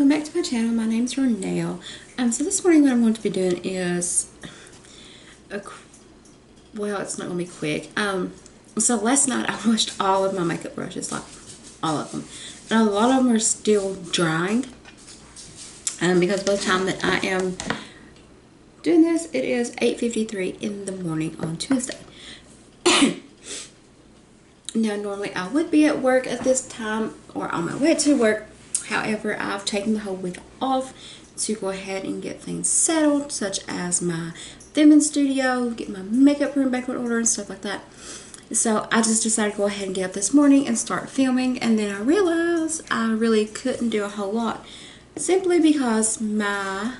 welcome back to my channel. My name's Ronelle. Um, so this morning what I'm going to be doing is, a, well, it's not going to be quick. Um, so last night I washed all of my makeup brushes, like all of them. And a lot of them are still drying. Um, because by the time that I am doing this, it is 8.53 in the morning on Tuesday. now, normally I would be at work at this time or on my way to work However, I've taken the whole week off to go ahead and get things settled, such as my filming studio, get my makeup room back in order and stuff like that. So I just decided to go ahead and get up this morning and start filming and then I realized I really couldn't do a whole lot simply because my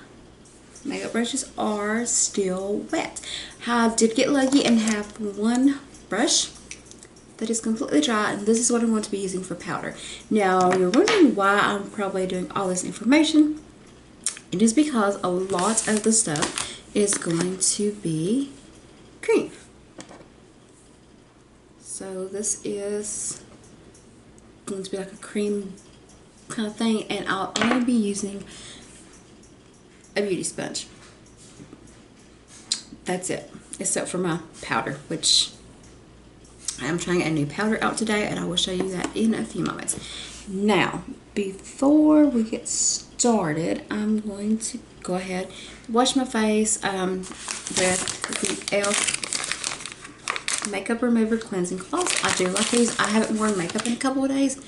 makeup brushes are still wet. I did get lucky and have one brush that is completely dry and this is what I'm going to be using for powder. Now you're wondering why I'm probably doing all this information. It is because a lot of the stuff is going to be cream. So this is going to be like a cream kind of thing and I'll only be using a beauty sponge. That's it, except for my powder, which I'm trying a new powder out today and I will show you that in a few moments. Now, before we get started, I'm going to go ahead wash my face um, with the e.l.f. Makeup Remover Cleansing Cloth. I do like these. I haven't worn makeup in a couple of days,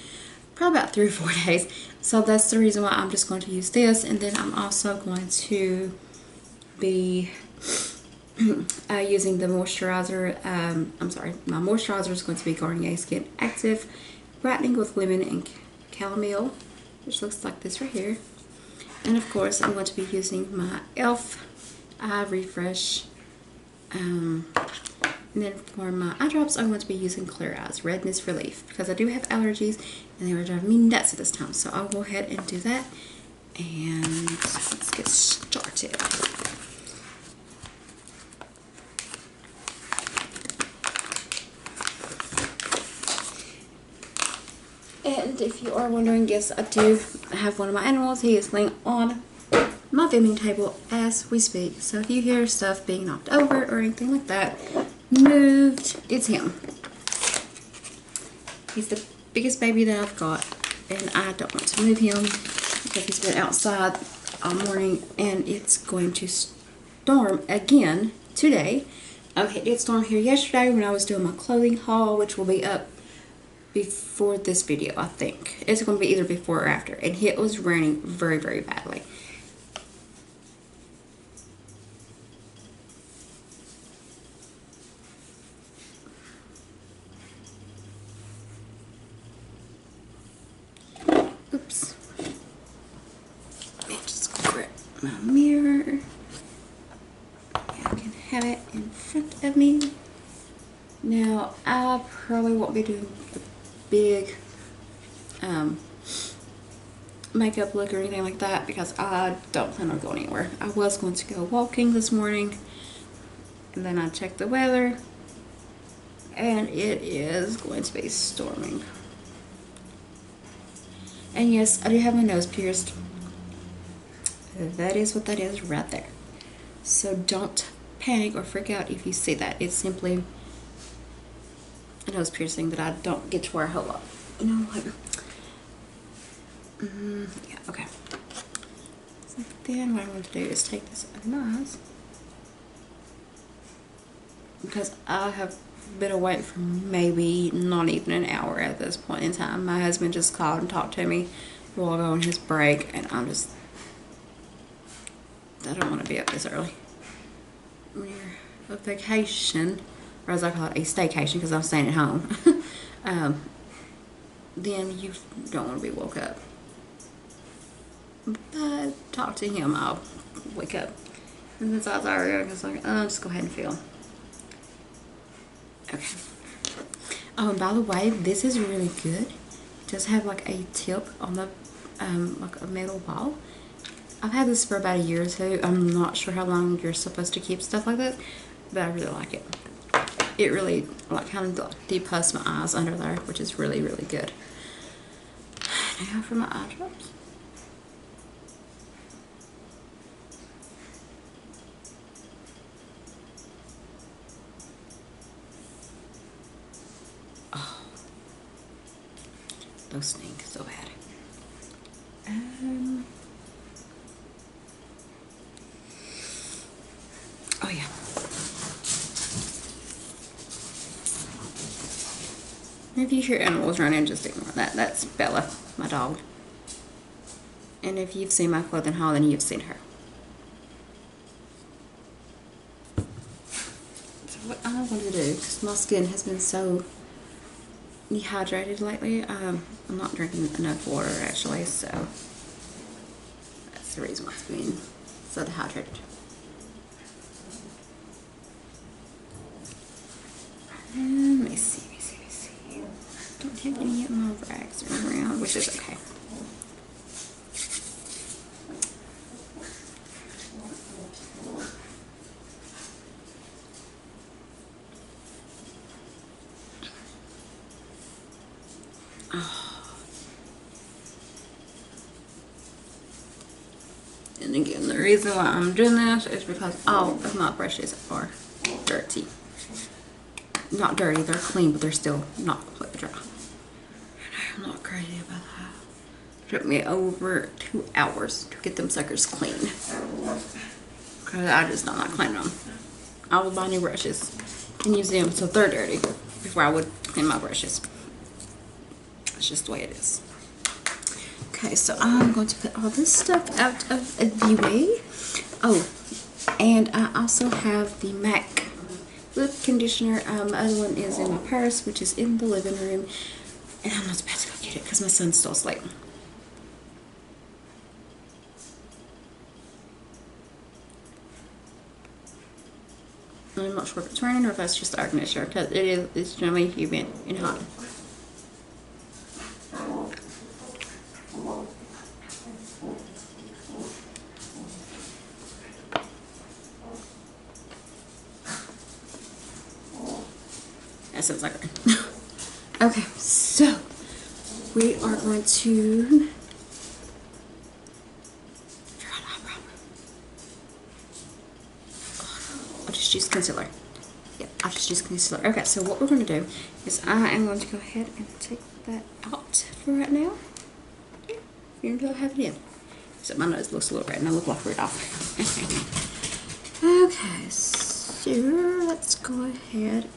probably about three or four days. So that's the reason why I'm just going to use this. And then I'm also going to be uh, using the moisturizer. Um, I'm sorry, my moisturizer is going to be Garnier Skin Active Brightening with Lemon and Chamomile, which looks like this right here. And of course, I'm going to be using my e.l.f. Eye Refresh. Um, and then for my eye drops, I'm going to be using Clear Eyes Redness Relief because I do have allergies and they were driving me nuts at this time. So I'll go ahead and do that. And let's get started. And if you are wondering, yes, I do have one of my animals. He is laying on my filming table as we speak. So if you hear stuff being knocked over or anything like that, moved, it's him. He's the biggest baby that I've got. And I don't want to move him because he's been outside all morning and it's going to storm again today. Okay, it did storm here yesterday when I was doing my clothing haul, which will be up before this video, I think. It's going to be either before or after. And it was raining very, very badly. Oops. Let me just grab my mirror. I can have it in front of me. Now, I probably won't be doing big um, makeup look or anything like that because I don't plan on going anywhere. I was going to go walking this morning and then I checked the weather and it is going to be storming. And yes, I do have my nose pierced. That is what that is right there. So don't panic or freak out if you see that. It's simply a nose piercing that I don't get to wear a whole lot. You know what? Mm, yeah, okay. So then what I'm going to do is take this nose because I have been awake for maybe not even an hour at this point in time. My husband just called and talked to me while I'm on his break and I'm just I don't want to be up this early. You're on vacation or as I call it, a staycation because I'm staying at home, um, then you don't want to be woke up. But talk to him, I'll wake up. And since I was already, I was like, oh, just go ahead and feel. Okay. Oh, and by the way, this is really good. It does have like a tip on the, um, like a metal ball. I've had this for about a year or two. I'm not sure how long you're supposed to keep stuff like that, but I really like it it really like kind of depuffs my eyes under there, which is really, really good. I have for my eye drops. Oh. Those things. If you hear animals running, just ignore that. That's Bella, my dog. And if you've seen my clothing haul, then you've seen her. So what I want to do, because my skin has been so dehydrated lately, um, I'm not drinking enough water actually, so that's the reason why it's being so dehydrated. Let me see. Don't have any of my rags around, which is okay. Oh. And again, the reason why I'm doing this is because oh, all of my brushes are dirty. Not dirty, they're clean, but they're still not completely dry. And I'm not crazy about that. It took me over two hours to get them suckers clean. Because I just don't like cleaning them. I will buy new brushes and use them until they're dirty before I would clean my brushes. It's just the way it is. Okay, so I'm going to put all this stuff out of the way. Oh, and I also have the MAC lip conditioner. Um, the other one is in my purse, which is in the living room. And I'm not about to go get it because my son's still asleep. I'm not sure if it's raining or if that's just the air conditioner because it is, it's generally humid and hot. That sounds like rain. okay, so we are going to. Use concealer. Yeah, I'll use concealer. Okay, so what we're going to do is I am going to go ahead and take that out for right now. Though I have it in. Except my nose looks a little red and I look like Rudolph. okay, so let's go ahead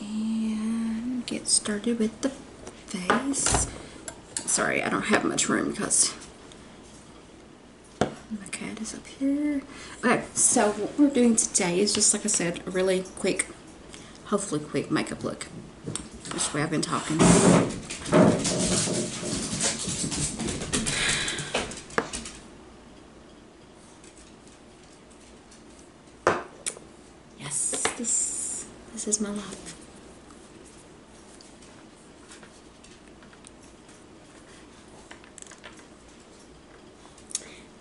and get started with the face. Sorry, I don't have much room because my cat is up here. Okay, so what we're doing today is just like I said, a really quick, hopefully quick makeup look. That's way I've been talking. Yes, this this is my life.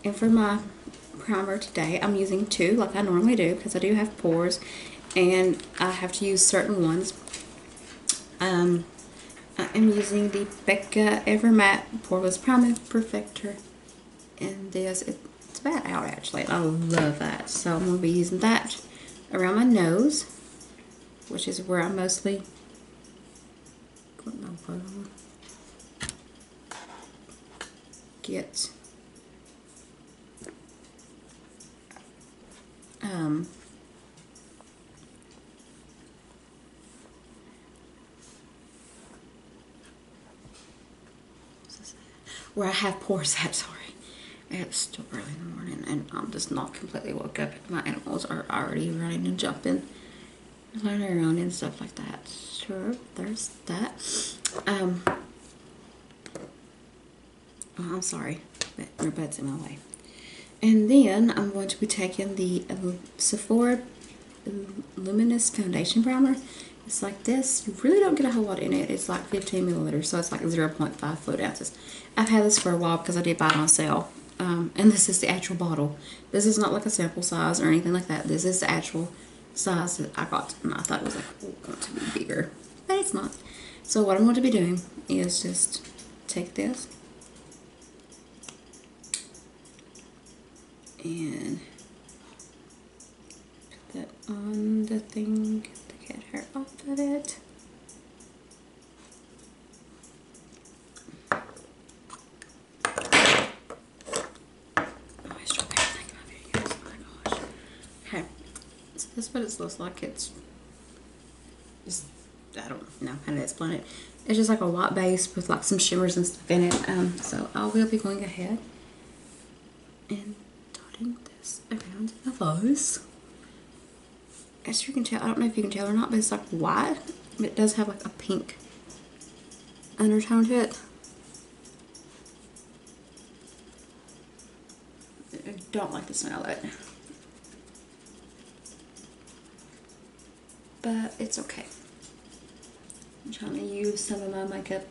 And for my primer today, I'm using two like I normally do because I do have pores and I have to use certain ones. Um, I am using the Becca Evermatte Poreless Primer Perfector and this, it's about out actually. I love that. So I'm going to be using that around my nose, which is where I mostly get um, where I have pores at, sorry. It's still early in the morning and I'm just not completely woke up. My animals are already running and jumping, running around and stuff like that. Sure, there's that. Um, oh, I'm sorry, but your bed's in my way. And then I'm going to be taking the uh, Sephora Luminous Foundation Primer. It's like this. You really don't get a whole lot in it. It's like 15 milliliters, so it's like 0.5 fluid ounces. I've had this for a while because I did buy it on sale. Um, and this is the actual bottle. This is not like a sample size or anything like that. This is the actual size that I got. And I thought it was like oh, going to be bigger, but it's not. So what I'm going to be doing is just take this and put that on the thing to get her off of it. Oh, oh okay, so this but it looks like. It's just, I don't know how to explain it. It's just like a white base with like some shimmers and stuff in it. Um, so I will be going ahead and dotting this around the nose. As you can tell, I don't know if you can tell or not, but it's like white. It does have like a pink undertone to it. I don't like the smell of it. But it's okay. I'm trying to use some of my makeup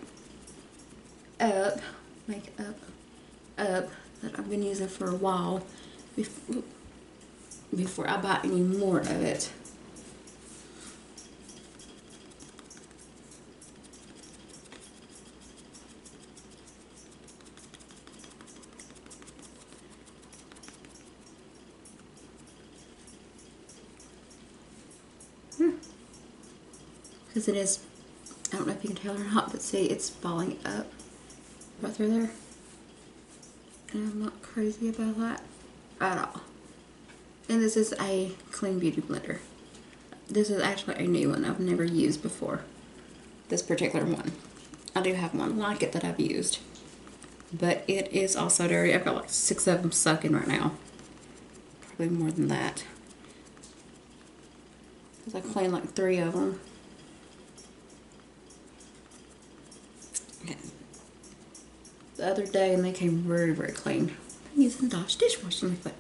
up, makeup up that I've been using for a while before, before I buy any more of it. Hmm. because it is, I don't know if you can tell or not, but see, it's falling up right through there. And I'm not crazy about that at all. And this is a Clean Beauty blender. This is actually a new one I've never used before. This particular one. I do have one like it that I've used. But it is also dirty. I've got like six of them sucking right now. Probably more than that. Because I cleaned like three of them. the other day and they came very, very clean. I'm using Dodge dishwashing liquid.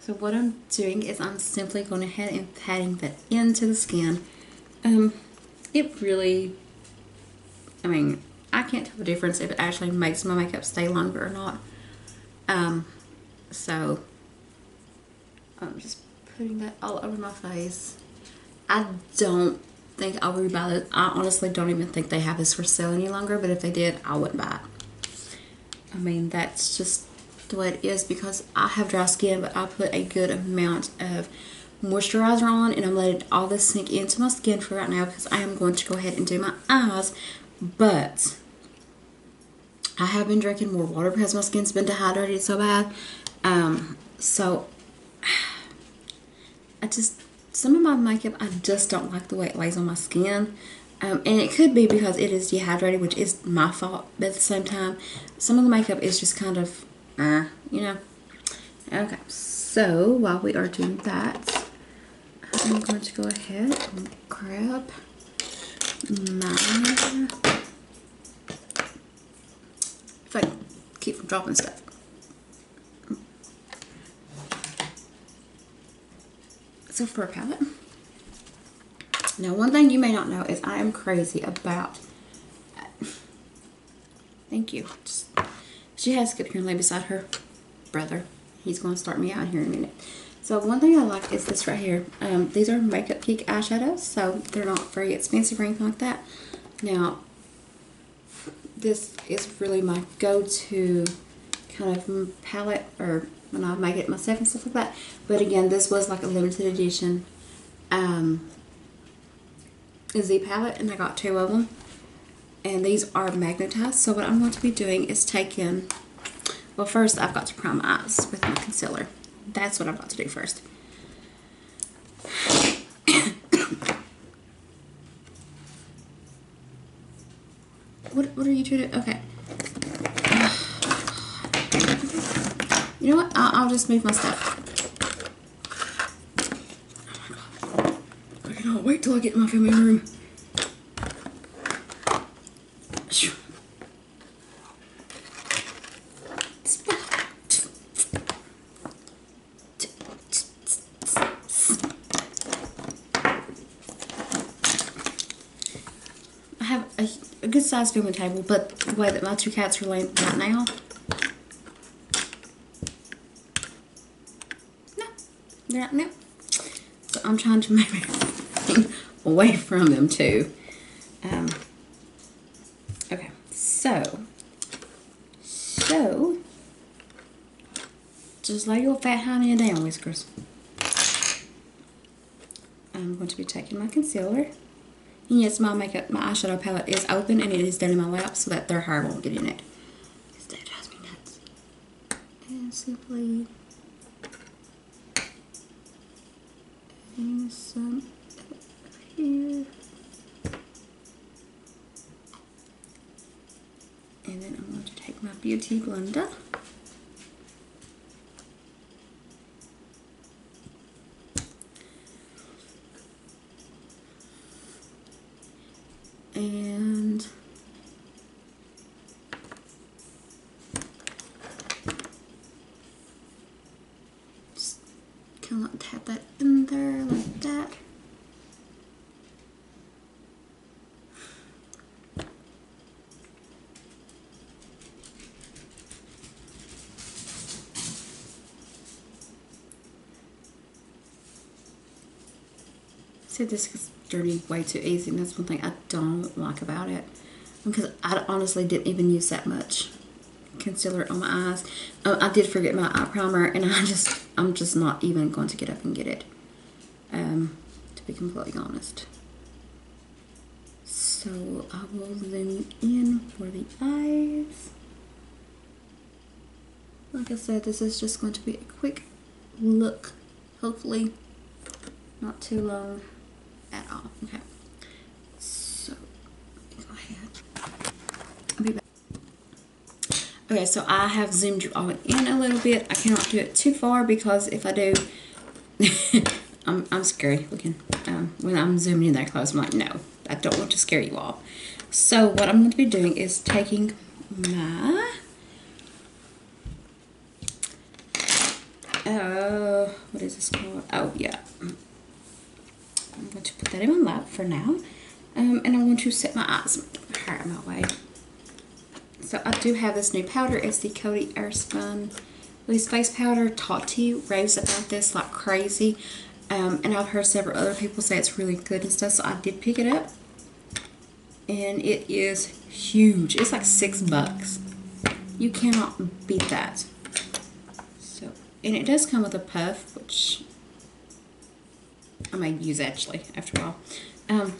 So what I'm doing is I'm simply going ahead and patting that into the skin. Um, it really, I mean, I can't tell the difference if it actually makes my makeup stay longer or not. Um, so I'm just putting that all over my face. I don't think I'll rebuy it. I honestly don't even think they have this for sale any longer, but if they did, I wouldn't buy it. I mean, that's just the way it is because I have dry skin, but I put a good amount of moisturizer on and I'm letting all this sink into my skin for right now because I am going to go ahead and do my eyes. But I have been drinking more water because my skin's been dehydrated so bad. Um, so I just, some of my makeup, I just don't like the way it lays on my skin. Um, and it could be because it is dehydrated, which is my fault. But at the same time, some of the makeup is just kind of, uh, you know. Okay, so while we are doing that, I'm going to go ahead and grab my, if I keep from dropping stuff. So for a palette. Now, one thing you may not know is I am crazy about. Thank you. Just, she has to get here and lay beside her brother. He's going to start me out here in a minute. So one thing I like is this right here. Um, these are Makeup Geek eyeshadows, so they're not very expensive or anything like that. Now, this is really my go-to kind of palette, or when I make it myself and stuff like that. But again, this was like a limited edition. Um, Z palette and I got two of them. And these are magnetized. So what I'm going to be doing is taking, well first I've got to prime my eyes with my concealer. That's what I've got to do first. what, what are you doing? Okay. You know what? I'll, I'll just move my stuff. Oh I cannot wait till I get in my filming room. I have a, a good table, but the way that my two cats are laying right now, no, they're not, no. So I'm trying to make away from them too. Um, okay, so, so, just lay your fat honey down, Whiskers. I'm going to be taking my concealer. And yes, my makeup, my eyeshadow palette is open and it is done in my lap so that their hair won't get in it. Because that drives me nuts. And simply And some here. And then I'm going to take my beauty blender. And just kind of tap that in there like that. See, this is dirty way too easy, and that's one thing I don't like about it. Because I honestly didn't even use that much concealer on my eyes. Um, I did forget my eye primer, and I just, I'm just not even going to get up and get it. Um, to be completely honest. So I will zoom in for the eyes. Like I said, this is just going to be a quick look. Hopefully, not too long Okay. So, go ahead. I'll be back. Okay, so I have zoomed you all in a little bit. I cannot do it too far because if I do, I'm, I'm scary looking. Um, when I'm zooming in that close, I'm like, no, I don't want to scare you all. So what I'm going to be doing is taking my, uh, what is this called? Oh, yeah. I'm going to put that in my lap for now. Um, and I want to set my eyes of my way. So I do have this new powder. It's the Coty Airspun Loose Face Powder. Tati raves about this like crazy. Um, and I've heard several other people say it's really good and stuff. So I did pick it up. And it is huge. It's like six bucks. You cannot beat that. So, and it does come with a puff, which I might use actually after a while. Um,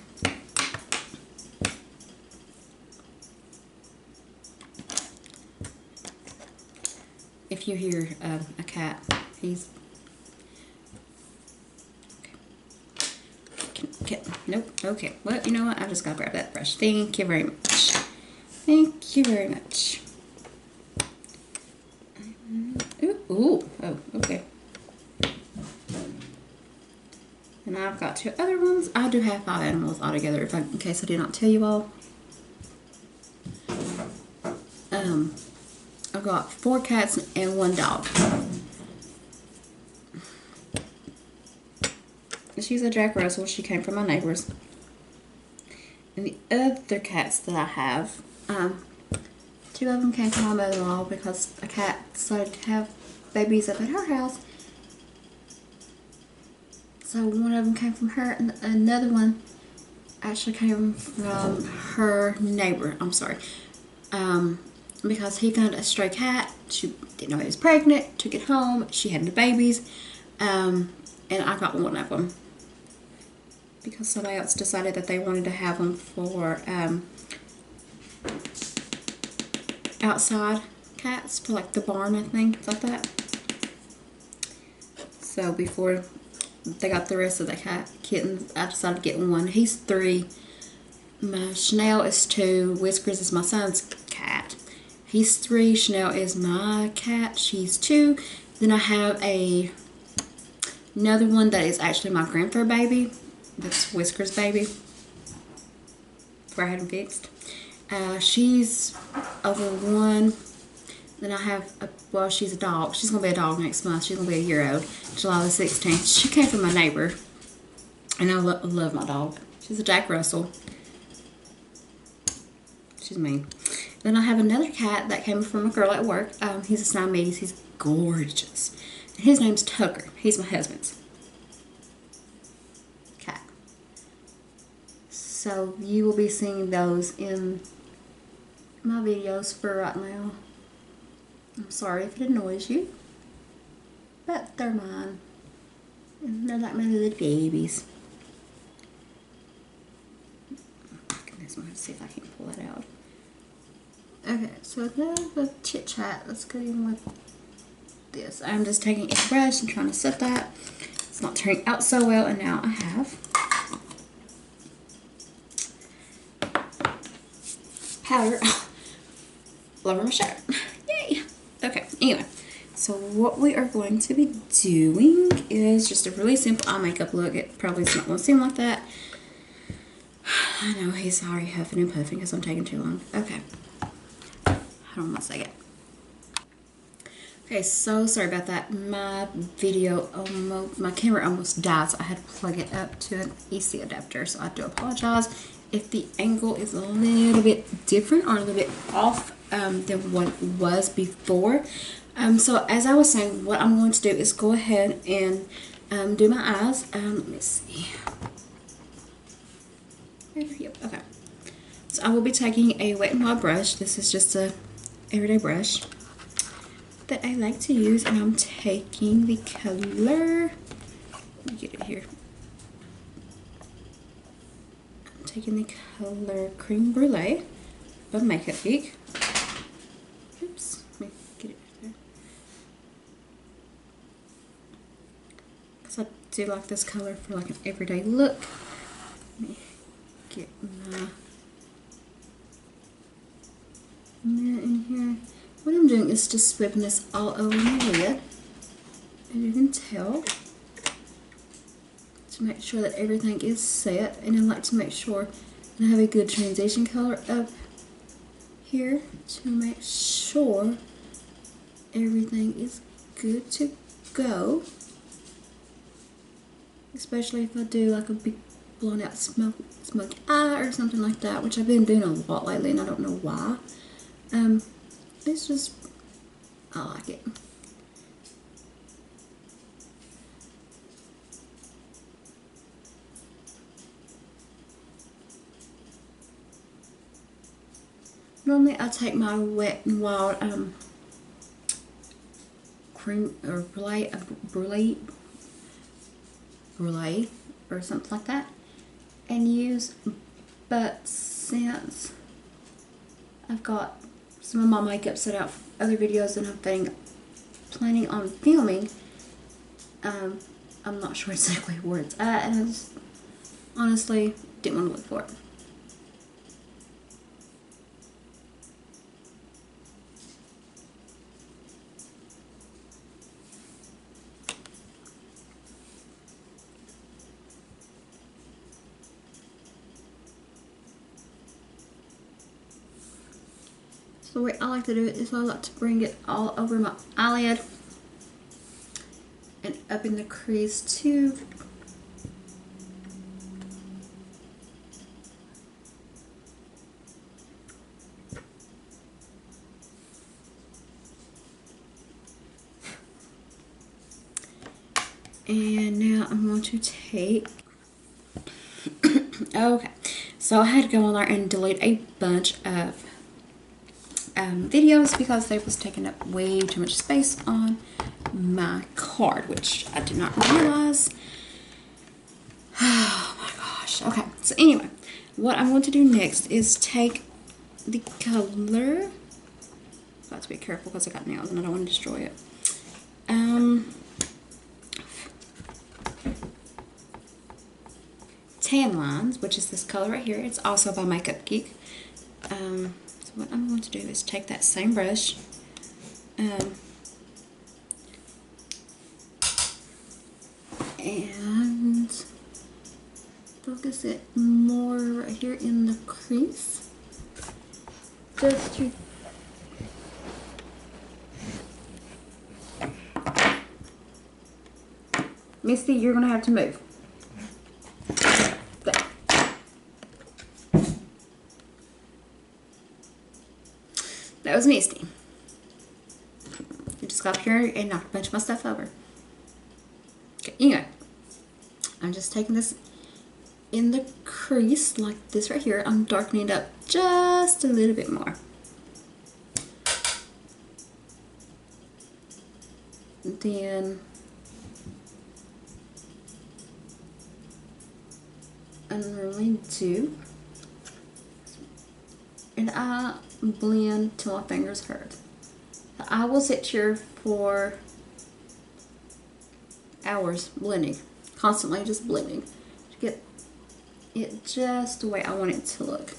you hear uh, a cat, he's okay. Nope. Okay. Well, you know what? I'm just gotta grab that brush. Thank you very much. Thank you very much. Ooh. Ooh. Oh. Okay. And I've got two other ones. I do have five animals altogether, if I, in case I did not tell you all. Um, I've got four cats and one dog. She's a Jack Russell. She came from my neighbors. And the other cats that I have, um, two of them came from my mother-in-law because a cat decided to have babies up at her house. So one of them came from her, and another one actually came from her neighbor. I'm sorry. Um, because he found a stray cat. She didn't know he was pregnant. Took it home. She had the babies. Um, and I got one of them. Because somebody else decided that they wanted to have them for um, outside cats. For like the barn, I think. Like that. So before they got the rest of the cat kittens. I decided to get one. He's three. My Chanel is two. Whiskers is my son's. He's three. Chanel is my cat. She's two. Then I have a another one that is actually my grandfather baby. That's Whiskers baby. Had him fixed. Uh, she's over one. Then I have, a, well, she's a dog. She's going to be a dog next month. She's going to be a year old, July the 16th. She came from my neighbor, and I lo love my dog. She's a Jack Russell. She's mean. Then I have another cat that came from a girl at work. Um, he's a Siamese. He's gorgeous. His name's Tucker. He's my husband's cat. So you will be seeing those in my videos for right now. I'm sorry if it annoys you, but they're mine. And they're like my little babies. Goodness, I'm going to see if I can pull that out. Okay, so then the chit chat, let's go in with this. I'm just taking a brush and trying to set that. It's not turning out so well, and now I have powder all over my shirt. Yay! Okay, anyway. So what we are going to be doing is just a really simple eye makeup look. It probably is not going to seem like that. I know he's already huffing and puffing because I'm taking too long. Okay. Hold on one second. Okay, so sorry about that. My video, almost, my camera almost died, so I had to plug it up to an AC adapter. So I do apologize if the angle is a little bit different or a little bit off um, than what it was before. Um, so as I was saying, what I'm going to do is go ahead and um, do my eyes. Um, let me see. Yep, okay. So I will be taking a Wet and Wild brush. This is just a everyday brush that I like to use and I'm taking the color, let me get it here. I'm taking the color Cream Brulee by Makeup Geek. Oops, let me get it there. Because I do like this color for like an everyday look. Let me get my mirror in here. What I'm doing is just whipping this all over my lid. And you can tell to make sure that everything is set. And I like to make sure I have a good transition color up here to make sure everything is good to go. Especially if I do like a big blown out smoke, smoky eye or something like that, which I've been doing a lot lately and I don't know why. Um, it's just, I like it. Normally I take my Wet n Wild um, cream or brulee, uh, brulee, brulee or something like that and use, but since I've got some of my makeup set out for other videos and I'm planning, planning on filming. Um, I'm not sure exactly where it's at and I just honestly didn't want to look for it. The way I like to do it is I like to bring it all over my eyelid and up in the crease too. And now I'm going to take, okay, so I had to go on there and delete a bunch of um, videos because they was taking up way too much space on my card, which I did not realize. Oh my gosh. Okay, so anyway, what I'm going to do next is take the color. Got to be careful because I got nails and I don't want to destroy it. Um, tan lines, which is this color right here. It's also by Makeup Geek. Um, what I'm going to do is take that same brush um, and focus it more right here in the crease just to Misty, you're going to have to move. That was Misty. I just got up here and knocked a bunch of my stuff over. Okay, anyway. I'm just taking this in the crease like this right here. I'm darkening it up just a little bit more. then I'm going to and I blend till my fingers hurt. I will sit here for hours blending, constantly just blending to get it just the way I want it to look.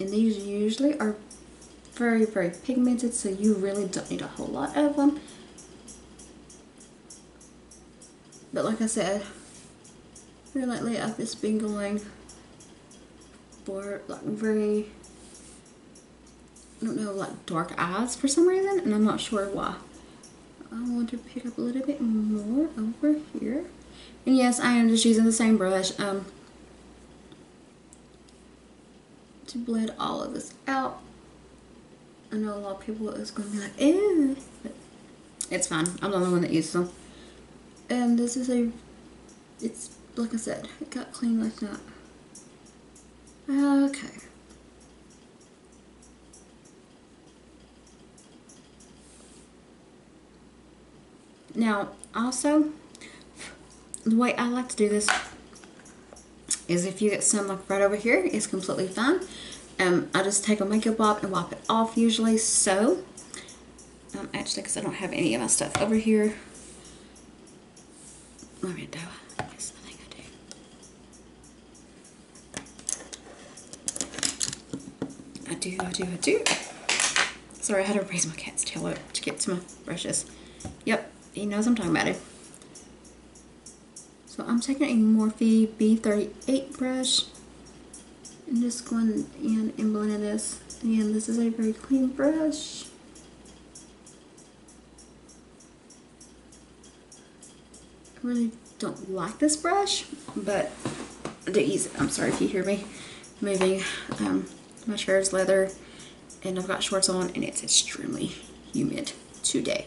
And these usually are very, very pigmented, so you really don't need a whole lot of them. But like I said, very lately I've just been going for like very, I don't know, like dark eyes for some reason, and I'm not sure why. I want to pick up a little bit more over here. And yes, I am just using the same brush um, to blend all of this out. I know a lot of people is going to be like, ew, but it's fine. I'm the only one that uses them. And this is a, it's, like I said, it got clean like that. Okay. Now, also, the way I like to do this is if you get some like right over here, it's completely fine. Um, I just take a makeup wipe and wipe it off usually. So, um, actually, because I don't have any of my stuff over here. I do, I do, I do. Sorry, I had to raise my cat's tail up to get to my brushes. Yep, he knows I'm talking about it. So I'm taking a Morphe B38 brush and just going in and blending this. Again, this is a very clean brush. I really don't like this brush, but to ease it, I'm sorry if you hear me moving. Um, my chair is leather and I've got shorts on and it's extremely humid today.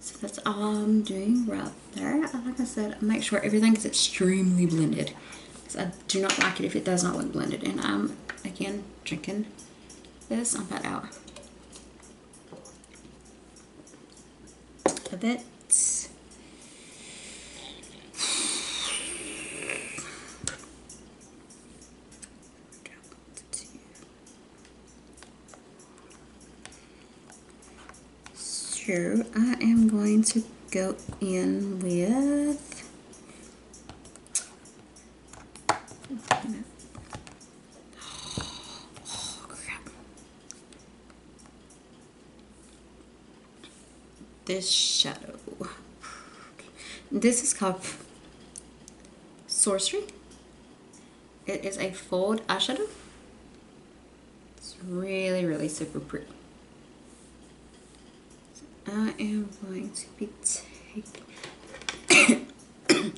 So that's all I'm doing right there. Like I said, I make sure everything is extremely blended. Because I do not like it if it does not look blended. And I'm, again, drinking this. I'm about out of it. So I am going to go in with this shadow. This is called Sorcery. It is a foiled eyeshadow. It's really, really super pretty. I am going to be taking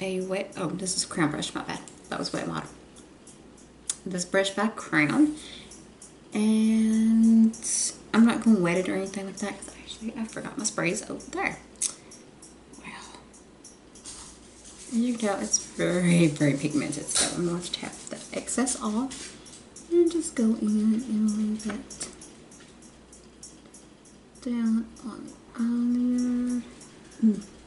a wet, oh, this is crown brush, my bad. That was wet water. This brush by Crown. And I'm not going to wet it or anything like that because actually I forgot my sprays over there. Wow. You can tell it's very, very pigmented. So I'm going to tap the excess off and just go in and leave it down on eyelid. Mm.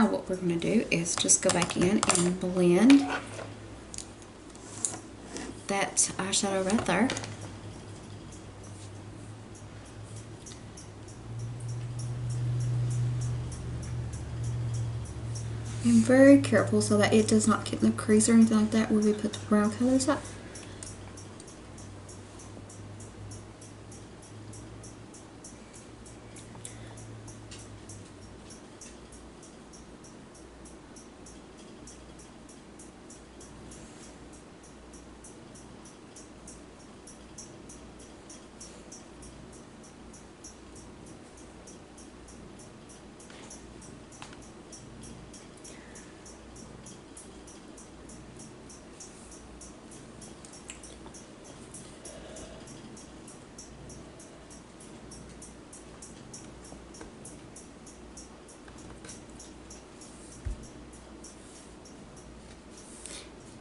now what we're going to do is just go back in and blend that eyeshadow right there. I'm very careful so that it does not get in the crease or anything like that where we put the brown colors up.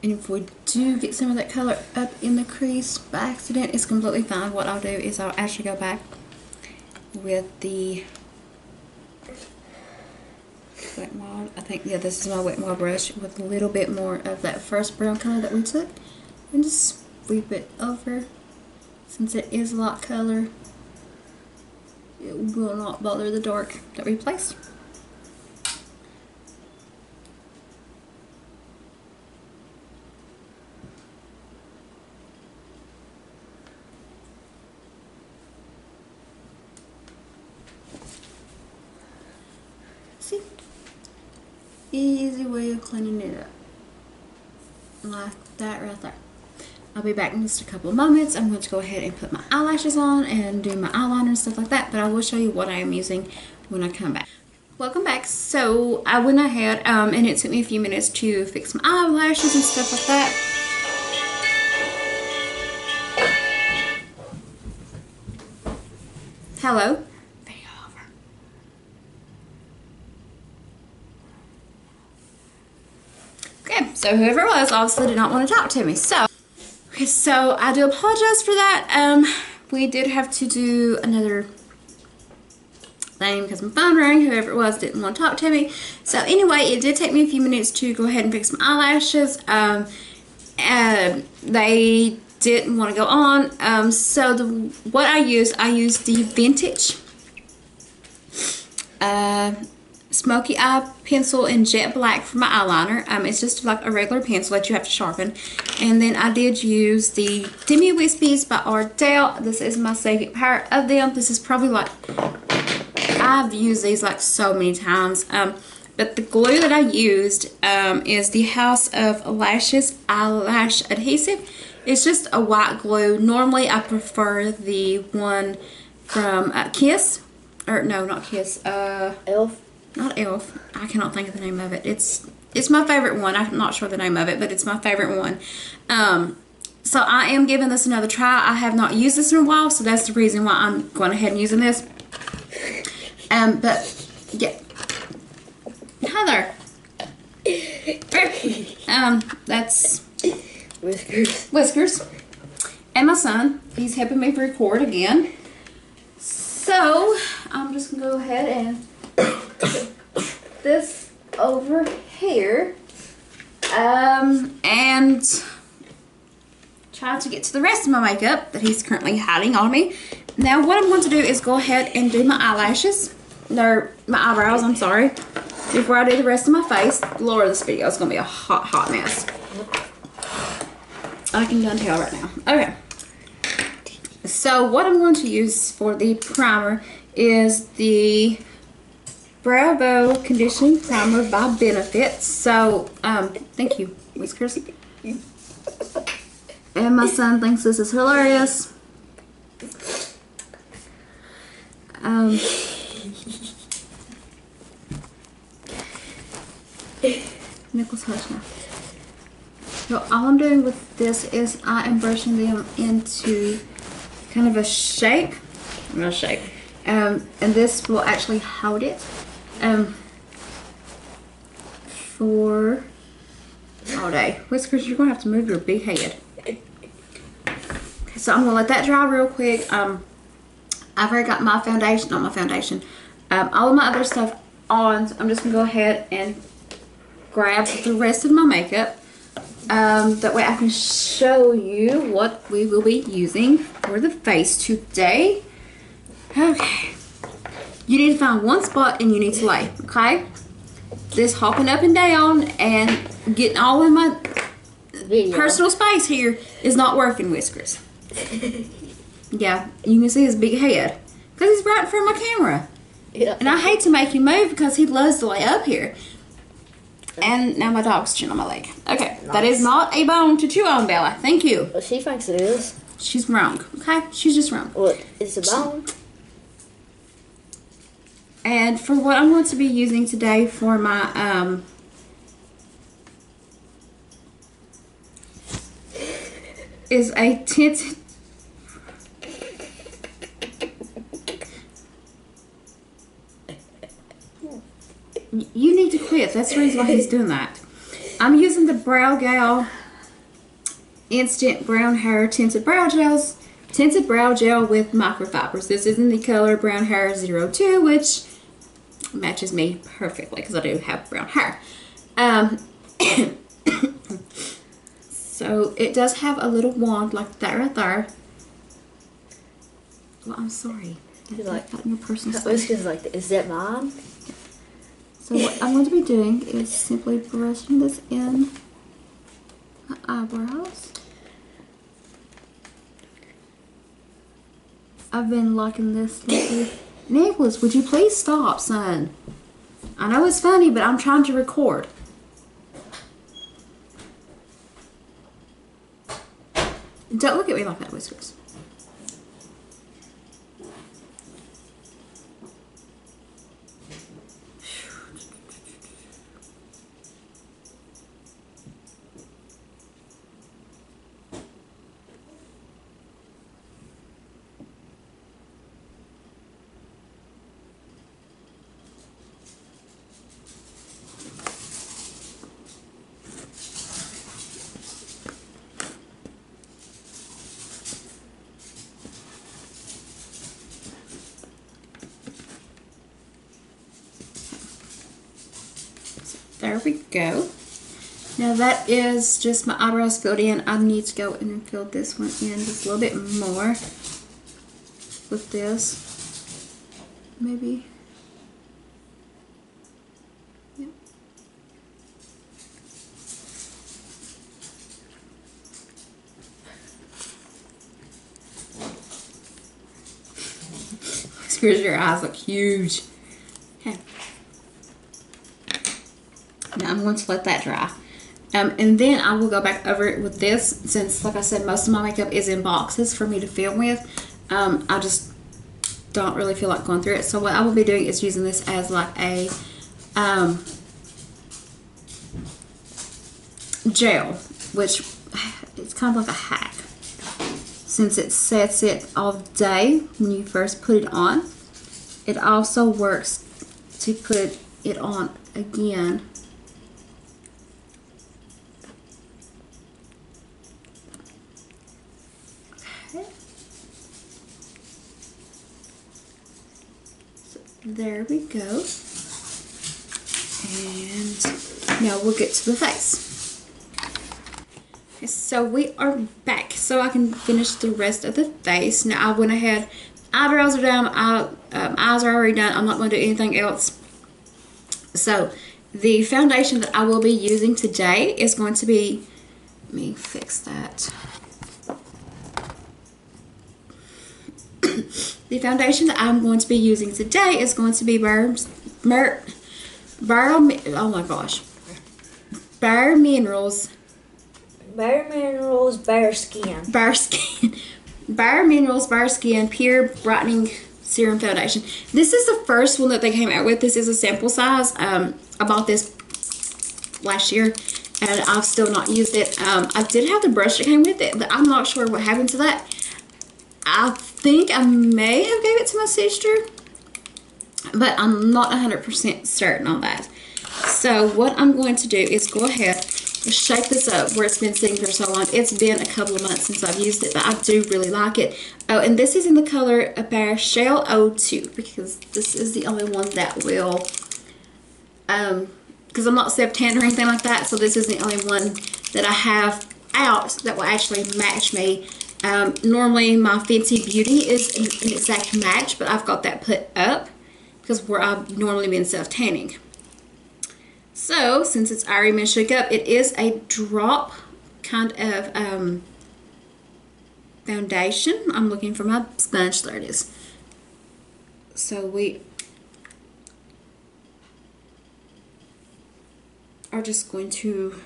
And if we do get some of that color up in the crease by accident, it's completely fine. What I'll do is I'll actually go back with the wet wild. I think, yeah, this is my wet wild brush with a little bit more of that first brown color that we took. And just sweep it over. Since it is a light color, it will not bother the dark that we placed. See? Easy way of cleaning it up. Like that right there. I'll be back in just a couple of moments. I'm going to go ahead and put my eyelashes on and do my eyeliner and stuff like that. But I will show you what I am using when I come back. Welcome back. So I went ahead um, and it took me a few minutes to fix my eyelashes and stuff like that. Hello? Okay, so whoever it was obviously did not want to talk to me. So, okay, so I do apologize for that. Um, we did have to do another thing because my phone rang. Whoever it was didn't want to talk to me. So anyway, it did take me a few minutes to go ahead and fix my eyelashes. Um, and they didn't want to go on. Um, so the what I used, I used the Vintage uh, Smoky Eye pencil in jet black for my eyeliner. Um, it's just like a regular pencil that you have to sharpen. And then I did use the Demi Wispies by Ardell. This is my second pair of them. This is probably like, I've used these like so many times. Um, but the glue that I used um, is the House of Lashes Eyelash Adhesive. It's just a white glue. Normally I prefer the one from uh, Kiss. Or no, not Kiss. Uh, Elf. Not Elf. I cannot think of the name of it. It's it's my favorite one. I'm not sure the name of it, but it's my favorite one. Um, so I am giving this another try. I have not used this in a while, so that's the reason why I'm going ahead and using this. Um, but yeah, Heather. Um, that's Whiskers. Whiskers. And my son. He's helping me record again. So, I'm just to go ahead and this over here. Um, and try to get to the rest of my makeup that he's currently hiding on me. Now, what I'm going to do is go ahead and do my eyelashes. Or my eyebrows, I'm sorry. Before I do the rest of my face. Lord, this video is going to be a hot, hot mess. I can done tell right now. Okay. So what I'm going to use for the primer is the Bravo Conditioning Primer by Benefit. So, um, thank you, Whiskers. And my son thinks this is hilarious. Um, Nicholas Hush now. So all I'm doing with this is I am brushing them into kind of a shape. Not a shape. Um, and this will actually hold it um, for all day. Whiskers, you're going to have to move your big head. So I'm to let that dry real quick. Um, I've already got my foundation, not my foundation, um, all of my other stuff on. So I'm just to go ahead and grab the rest of my makeup. Um, that way I can show you what we will be using for the face today. Okay. You need to find one spot and you need to lay, okay? this hopping up and down and getting all in my Video. personal space here is not working, Whiskers. yeah, you can see his big head because he's right in front of my camera. Yeah. And I hate to make him move because he loves to lay up here. And now my dog's chewing on my leg. Okay, that is not a bone to chew on, Bella. Thank you. Well, she thinks it is. She's wrong. Okay, she's just wrong. Well, it's a bone. And for what I'm going to be using today for my um is a tinted You need to quit. That's the reason why he's doing that. I'm using the Brow Gal Instant Brown Hair Tinted Brow Gels. Tinted Brow Gel with microfibers. This is in the color Brown Hair 02, which matches me perfectly because I do have brown hair. Um, so it does have a little wand like that right there. Well, I'm sorry. You're That's like- like, your personal space. was like, is that mine? So what I'm going to be doing is simply brushing this in my eyebrows. I've been liking this lately. Nicholas, would you please stop, son? I know it's funny, but I'm trying to record. Don't look at me like that, Whiskers. There we go. Now that is just my eyebrows filled in. I need to go and fill this one in just a little bit more with this. Maybe. Yep. Screws your eyes look huge. Okay. Now I'm going to let that dry. Um, and then I will go back over it with this since, like I said, most of my makeup is in boxes for me to film with. Um, I just don't really feel like going through it. So what I will be doing is using this as like a um, gel, which it's kind of like a hack. Since it sets it all day when you first put it on, it also works to put it on again there we go. And now we'll get to the face. So we are back. So I can finish the rest of the face. Now I went ahead, eyebrows are done, eye, um, eyes are already done. I'm not going to do anything else. So the foundation that I will be using today is going to be, let me fix that. The foundation that I'm going to be using today is going to be Bare, Bare, Bare, oh my gosh, Bare Minerals, Bare Minerals, Bare Skin. Bare Skin, Bare Minerals, Bare Skin Pure Brightening Serum Foundation. This is the first one that they came out with. This is a sample size. Um, I bought this last year and I've still not used it. Um, I did have the brush that came with it, but I'm not sure what happened to that. I think I may have gave it to my sister, but I'm not 100% certain on that. So what I'm going to do is go ahead and shake this up where it's been sitting for so long. It's been a couple of months since I've used it, but I do really like it. Oh, and this is in the color Shell 02 because this is the only one that will, um, because I'm not self-tan or anything like that, so this is the only one that I have out that will actually match me. Um, normally my Fenty Beauty is an, an exact match, but I've got that put up because where I've normally been self-tanning. So, since it's already been shook up, it is a drop kind of um, foundation. I'm looking for my sponge. There it is. So we are just going to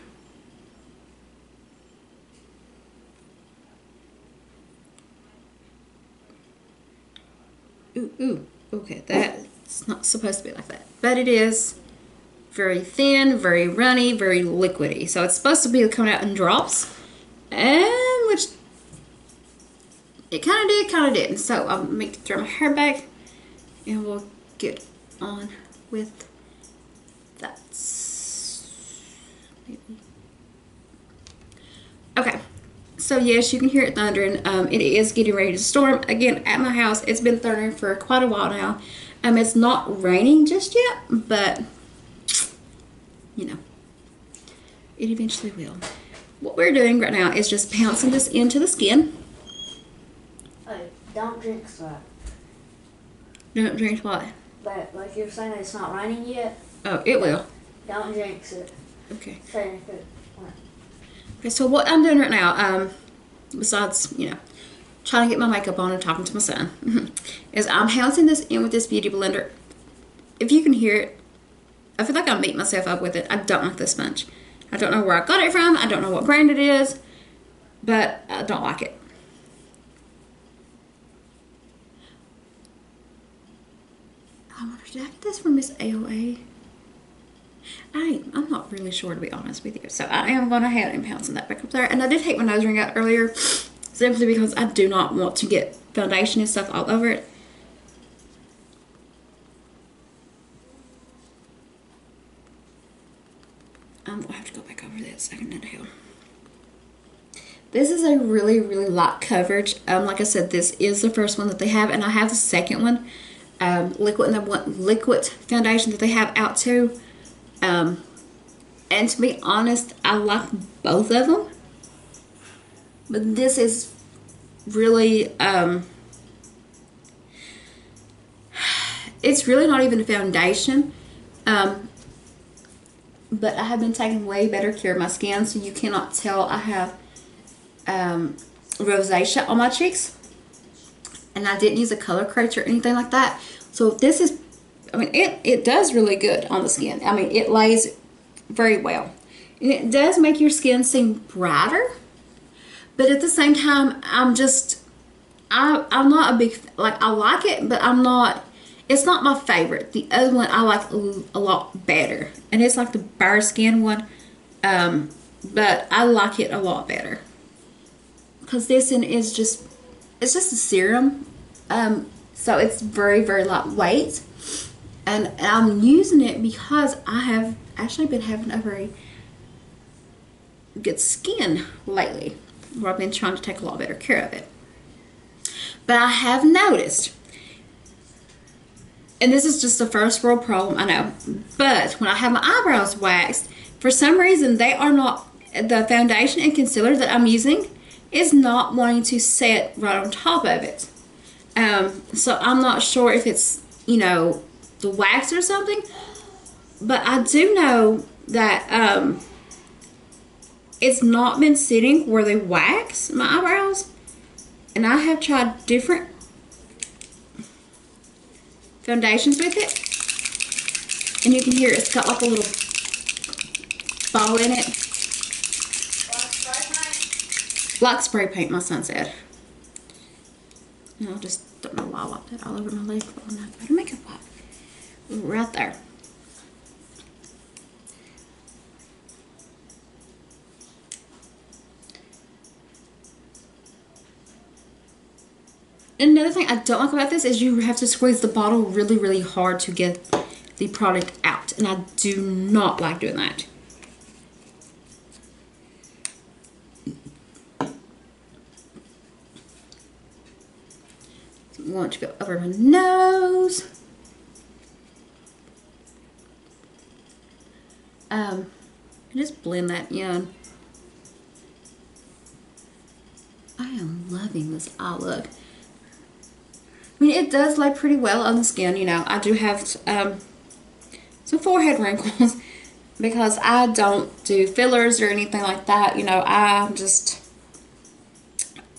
ooh ooh okay that's not supposed to be like that. But it is very thin very runny very liquidy. So it's supposed to be coming out in drops and which it kind of did kind of didn't. So I'll make throw my hair back and we'll get on with that. Maybe. Okay so yes, you can hear it thundering. Um, it is getting ready to storm again at my house. It's been thundering for quite a while now. Um, it's not raining just yet, but you know, it eventually will. What we're doing right now is just pouncing this into the skin. Oh, don't drink that. Don't drink what? But like you're saying, it's not raining yet. Oh, it will. Don't drink it. Okay. Say it. So what I'm doing right now, um, besides, you know, trying to get my makeup on and talking to my son, is I'm housing this in with this Beauty Blender. If you can hear it, I feel like I'm beating myself up with it. I don't like this sponge. I don't know where I got it from. I don't know what brand it is, but I don't like it. I wonder, did I get this from Miss AOA? I, I'm not really sure to be honest with you. So I am going to head and pounce that back up there. And I did take my nose ring out earlier simply because I do not want to get foundation and stuff all over it. I'm going to have to go back over that second inhale. This is a really, really light coverage. Um, like I said, this is the first one that they have, and I have the second one, um, liquid and the one liquid foundation that they have out too. Um, and to be honest, I like both of them. But this is really, um, it's really not even a foundation. Um, but I have been taking way better care of my skin, so you cannot tell I have um, rosacea on my cheeks. And I didn't use a color corrector or anything like that. So this is I mean, it, it does really good on the skin. I mean, it lays very well. And it does make your skin seem brighter. But at the same time, I'm just, I, I'm not a big, like, I like it, but I'm not, it's not my favorite. The other one I like a, lot better. And it's like the bare skin one. Um, but I like it a lot better. Because this one is just, it's just a serum. Um, so it's very, very lightweight and I'm using it because I have actually been having a very good skin lately where I've been trying to take a lot better care of it. But I have noticed, and this is just a first world problem, I know, but when I have my eyebrows waxed, for some reason they are not, the foundation and concealer that I'm using is not wanting to set right on top of it. Um, so I'm not sure if it's, you know, the wax or something. But I do know that um, it's not been sitting where they wax my eyebrows. And I have tried different foundations with it. And you can hear it's got like a little ball in it. Black spray paint, my son said. And I just don't know why I wiped that all over my leg. Oh no, better make it wipe right there. Another thing I don't like about this is you have to squeeze the bottle really, really hard to get the product out. And I do not like doing that. Want to go over my nose. Um, just blend that in. I am loving this eye look. I mean, it does lay pretty well on the skin, you know. I do have um, some forehead wrinkles, because I don't do fillers or anything like that. You know, I just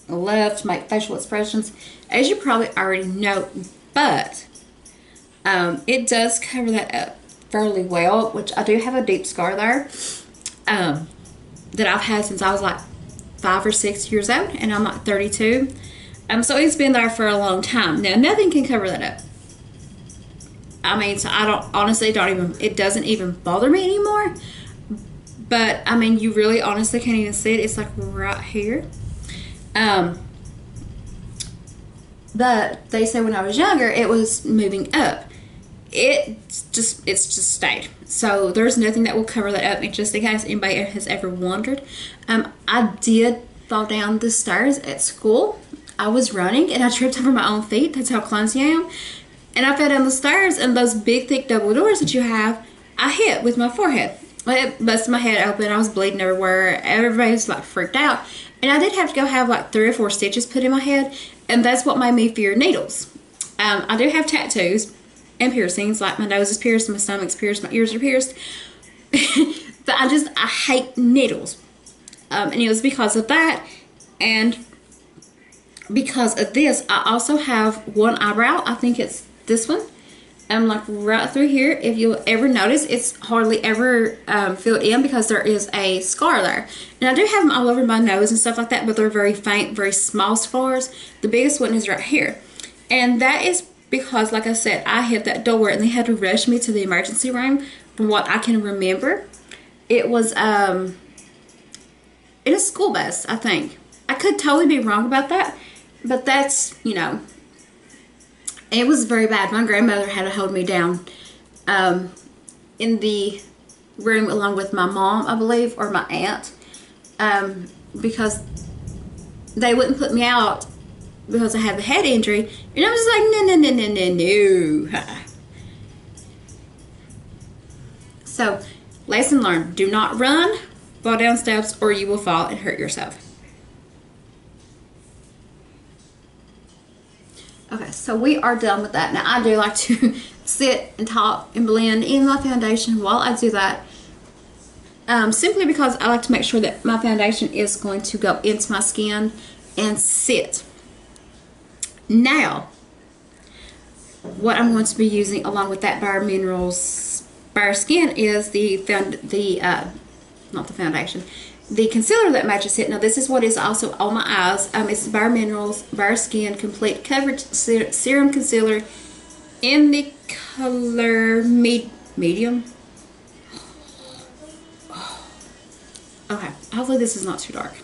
love to make facial expressions, as you probably already know. But um, it does cover that up fairly well, which I do have a deep scar there um, that I've had since I was like five or six years old, and I'm like 32. Um, so it's been there for a long time. Now, nothing can cover that up. I mean, so I don't honestly don't even it doesn't even bother me anymore. But I mean, you really honestly can't even see it. It's like right here. Um, but they say when I was younger, it was moving up. It just it's just stayed. So there's nothing that will cover that up. And just in case anybody has ever wondered, um, I did fall down the stairs at school. I was running and I tripped over my own feet. That's how clumsy I am. And I fell down the stairs, and those big, thick double doors that you have, I hit with my forehead. It busted my head open. I was bleeding everywhere. Everybody was like freaked out. And I did have to go have like three or four stitches put in my head, and that's what made me fear needles. Um, I do have tattoos and piercings, like my nose is pierced, my stomach's pierced, my ears are pierced. but I just, I hate needles. Um, and it was because of that. And because of this, I also have one eyebrow. I think it's this one and like right through here if you'll ever notice it's hardly ever um, filled in because there is a scar there and I do have them all over my nose and stuff like that but they're very faint very small scars the biggest one is right here and that is because like I said I hit that door and they had to rush me to the emergency room from what I can remember it was um in a school bus I think I could totally be wrong about that but that's you know it was very bad. My grandmother had to hold me down um, in the room along with my mom, I believe, or my aunt, um, because they wouldn't put me out because I have a head injury. And I was like, no, no, no, no, no, no. so, lesson learned do not run, fall down steps, or you will fall and hurt yourself. Okay, so we are done with that. Now I do like to sit and talk and blend in my foundation while I do that. Um, simply because I like to make sure that my foundation is going to go into my skin and sit. Now, what I'm going to be using along with that Bare Minerals Bare Skin is the the uh, not the foundation, the concealer that matches it. Now this is what is also on my eyes. Um, it's Bare Minerals Bare Skin Complete Coverage Serum Concealer in the color med medium. Okay, hopefully this is not too dark.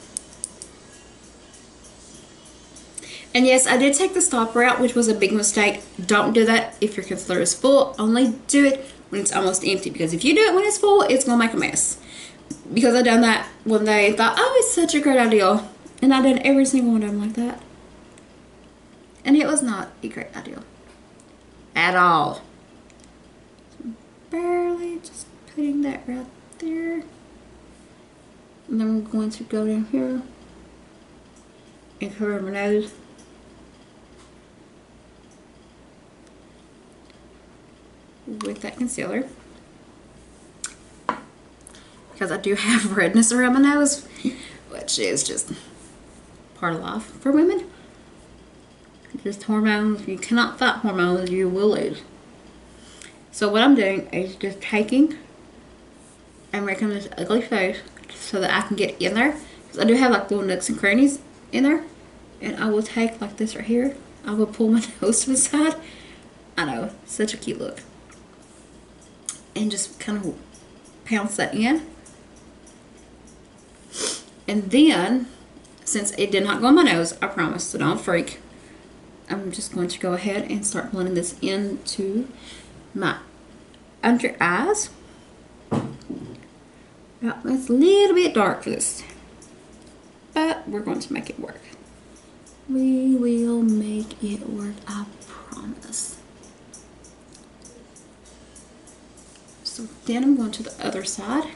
And yes, I did take the stopper out, which was a big mistake. Don't do that if your concealer is full. Only do it when it's almost empty because if you do it when it's full, it's going to make a mess because I done that one day thought, oh, it's such a great idea. And I done every single one of them like that. And it was not a great idea. At all. barely just putting that right there. And then I'm going to go down here and cover my nose. With that concealer because I do have redness around my nose, which is just part of life for women. Just hormones, you cannot fight hormones, you will lose. So what I'm doing is just taking and making this ugly face so that I can get in there. Because I do have like little nooks and crannies in there. And I will take like this right here. I will pull my nose to the side. I know, such a cute look. And just kind of pounce that in. And then, since it did not go on my nose, I promise, so don't freak. I'm just going to go ahead and start blending this into my under eyes. Now, it's a little bit dark for this, but we're going to make it work. We will make it work, I promise. So then I'm going to the other side.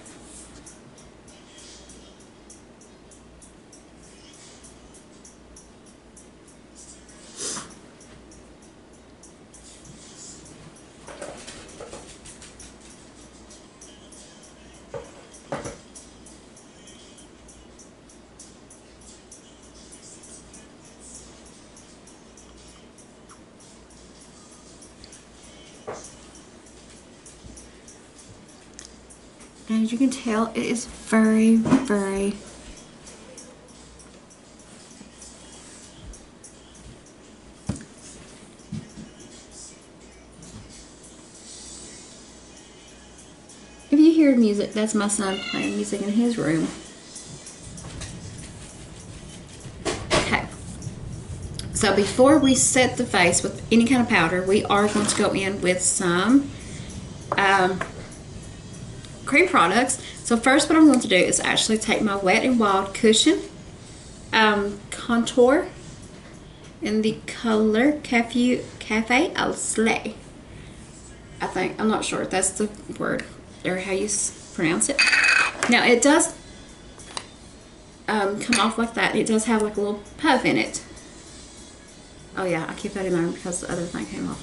You can tell, it is very, very If you hear music, that's my son playing music in his room. Okay. So before we set the face with any kind of powder, we are going to go in with some um, cream products. So first what I'm going to do is actually take my Wet n Wild Cushion um, Contour in the color Cafe, Cafe Au Slay. I think, I'm not sure if that's the word or how you pronounce it. Now it does um, come off like that. It does have like a little puff in it. Oh yeah, I keep that in mind because the other thing came off.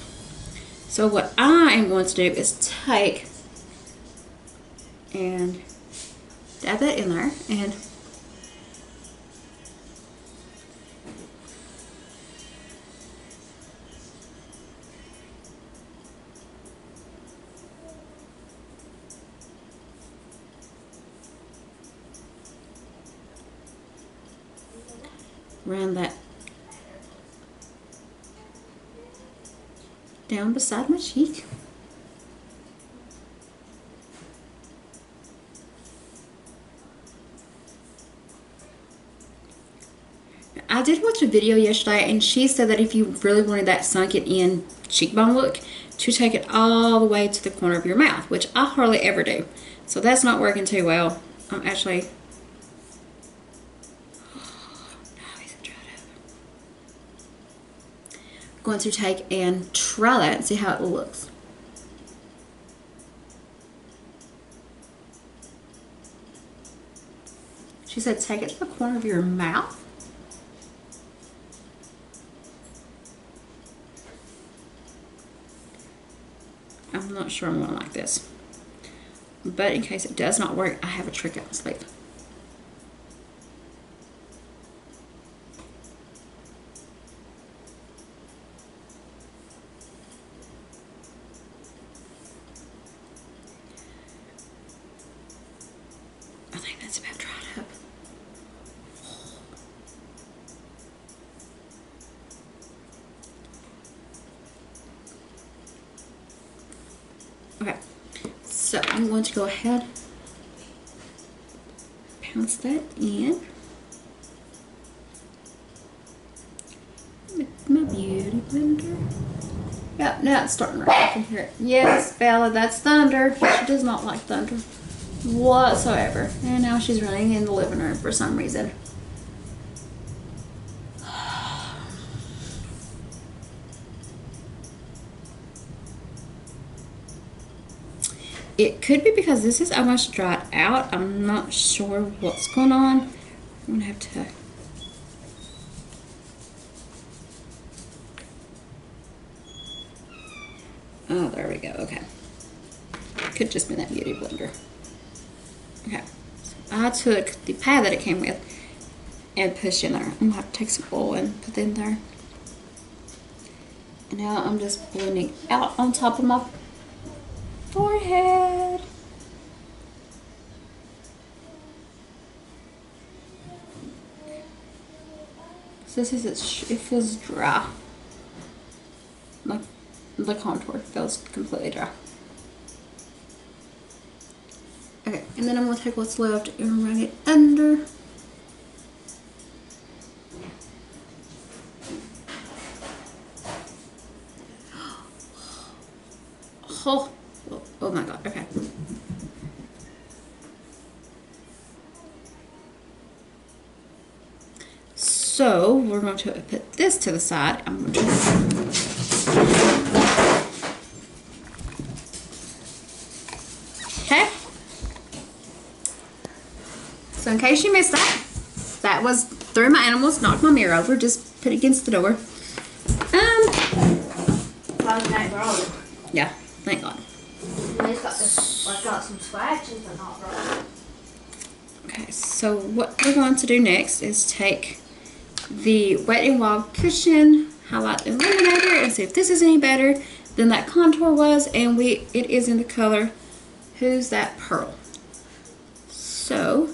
So what I am going to do is take and dab that in there and ran that down beside my cheek. I did watch a video yesterday and she said that if you really wanted that sunken in cheekbone look, to take it all the way to the corner of your mouth, which I hardly ever do. So that's not working too well. I'm actually going to take and try that and see how it looks. She said take it to the corner of your mouth. I'm not sure I'm going to like this. But in case it does not work, I have a trick up my sleeve. I think that's about dried up. Okay, so I'm going to go ahead, pounce that in. My beauty blender. Yep, now it's starting right. I can hear it. Yes, Bella, that's thunder. She does not like thunder whatsoever. And now she's running in the living room for some reason. It could be because this is almost dried out. I'm not sure what's going on. I'm gonna have to. Oh, there we go. Okay. Could just be that beauty blender. Okay. So I took the pad that it came with and pushed in there. I'm gonna have to take some oil and put it in there. And now I'm just blending out on top of my forehead. So this is it. It feels dry. Like the contour feels completely dry. Okay, and then I'm gonna take what's left and run it under. Oh, oh, oh my god, okay. So we're going to put this to the side. I'm Okay. So in case you missed that, that was threw my animals, knocked my mirror over, just put it against the door. Um, Like that broke. yeah, thank God. Got, this, like, got some scratches, but not. Okay, so what we're going to do next is take the Wet n Wild Cushion Highlight Illuminator and see if this is any better than that contour was, and we it is in the color Who's That Pearl. So,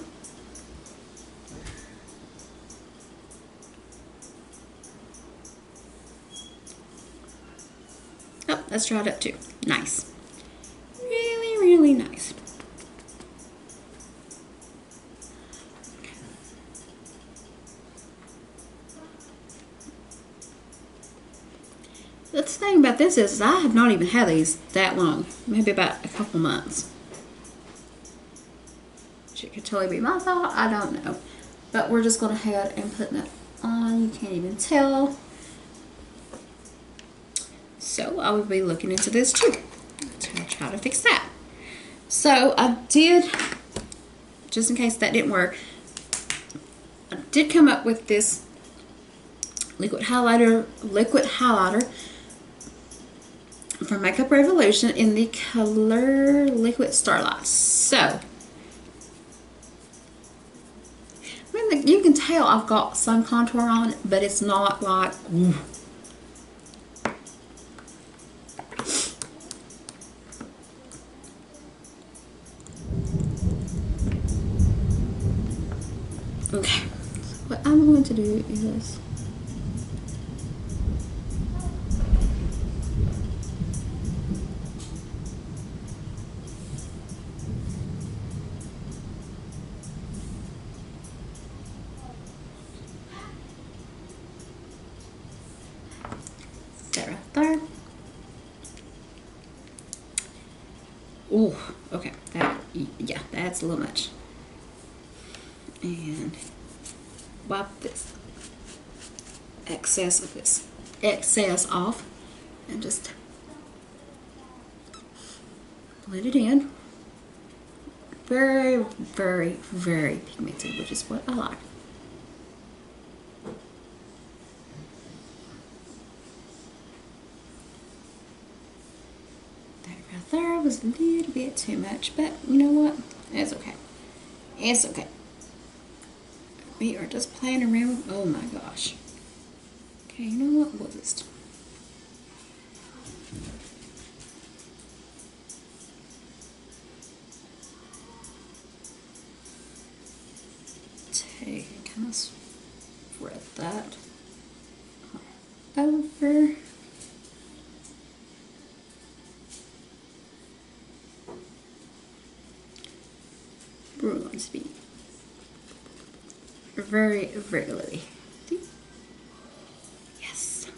oh, that's dried up too. Nice. Really, really nice. The thing about this is I have not even had these that long. Maybe about a couple months. It could totally be my fault. I don't know. But we're just going to head and put that on. You can't even tell. So I will be looking into this too. To try to fix that. So I did, just in case that didn't work, I did come up with this liquid highlighter, liquid highlighter from Makeup Revolution in the color Liquid Starlight. So, I mean, you can tell I've got some contour on, but it's not like. Okay, so what I'm going to do is Ooh, okay, that, yeah, that's a little much. And wipe this excess of this excess off and just blend it in. Very, very, very pigmented, which is what I like. That right there was a little bit too much, but you know what? It's okay. It's okay. We are just playing around. Oh my gosh. Okay, you know what? We'll just. Take kind of spread that over. We're going to be very regularly. Yes.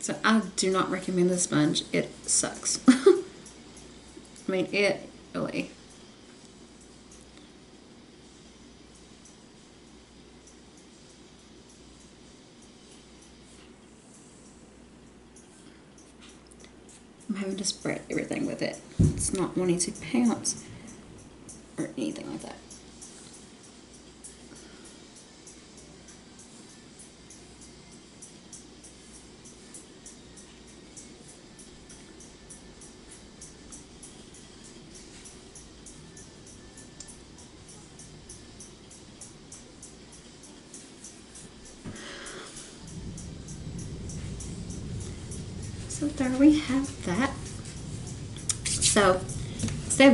So I do not recommend the sponge. It sucks. I mean, it oh really. To spread everything with it. It's not wanting to pounce or anything like that.